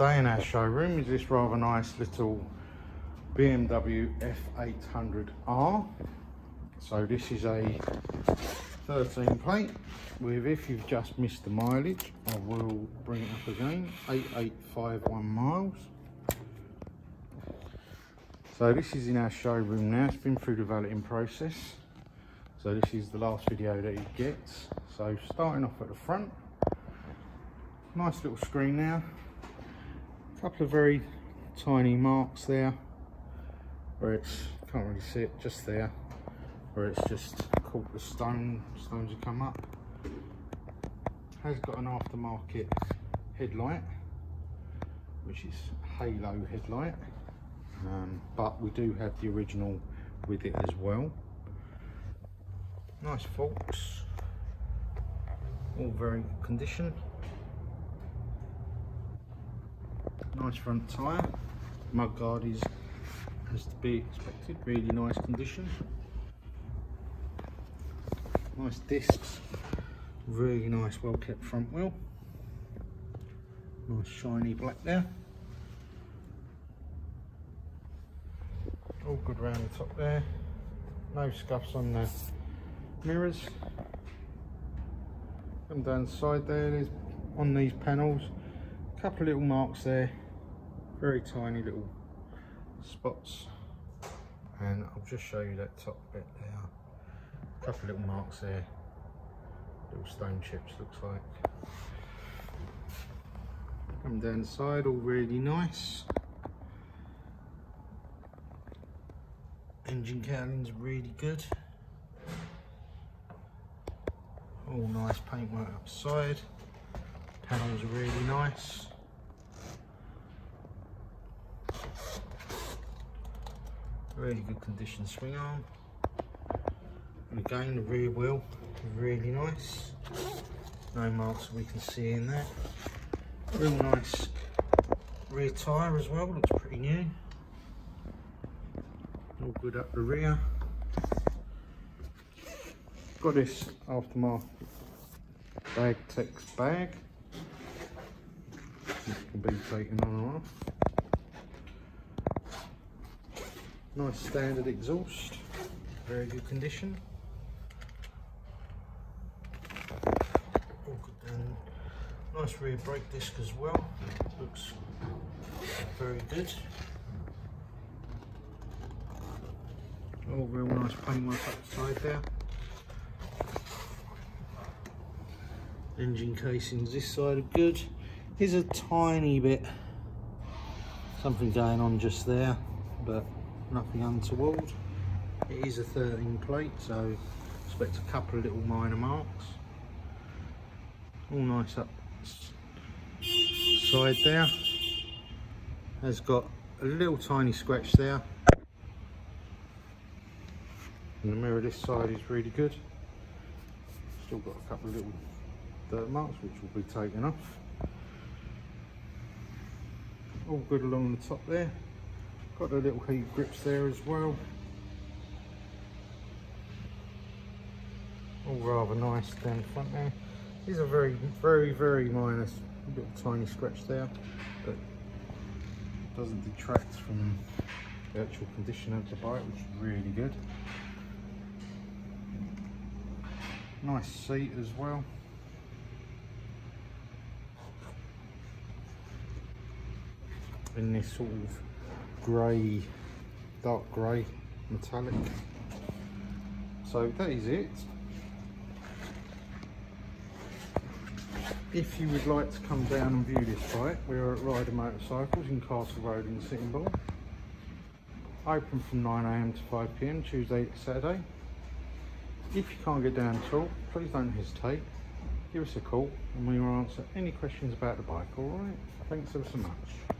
in our showroom is this rather nice little BMW F800R. So this is a 13 plate with, if you've just missed the mileage, I will bring it up again, 8851 miles. So this is in our showroom now, it's been through the valeting process. So this is the last video that it gets. So starting off at the front, nice little screen now. Couple of very tiny marks there where it's, can't really see it, just there, where it's just caught the stone, stones have come up. Has got an aftermarket headlight, which is halo headlight, um, but we do have the original with it as well. Nice forks, all very good condition. Nice front tyre, mud guard is as to be expected, really nice condition. Nice discs, really nice well kept front wheel. Nice shiny black there. All good round the top there. No scuffs on the mirrors. Come down the side there, there's on these panels, a couple of little marks there, very tiny little spots. And I'll just show you that top bit there. A couple of little marks there, little stone chips looks like. Come down the side, all really nice. Engine cowling's really good. All nice paintwork upside. Panels are really nice. Really good condition swing arm. And again the rear wheel really nice. No marks we can see in there. Real nice rear tyre as well, looks pretty new. All good up the rear. Got this aftermarket bag text bag. This can be taken on or off. Nice standard exhaust, very good condition. Nice rear brake disc as well, looks very good. All real nice paintwork up the side there. Engine casings this side are good. Here's a tiny bit, something going on just there, but nothing untoward. It is a 13 plate, so expect a couple of little minor marks. All nice up side there. Has got a little tiny scratch there. And the mirror this side is really good. Still got a couple of little dirt marks which will be taken off. All good along the top there. Got the little heat grips there as well. All rather nice down the front there. These are very, very, very minor, little tiny scratch there, but doesn't detract from the actual condition of the bike, which is really good. Nice seat as well. In this sort of grey, dark grey metallic. So that is it. If you would like to come down and view this bike, we're at Ryder Motorcycles in Castle Road in Sittingbourne. Open from 9am to 5pm, Tuesday to Saturday. If you can't get down at all, please don't hesitate. Give us a call and we will answer any questions about the bike, alright? Thanks ever so much.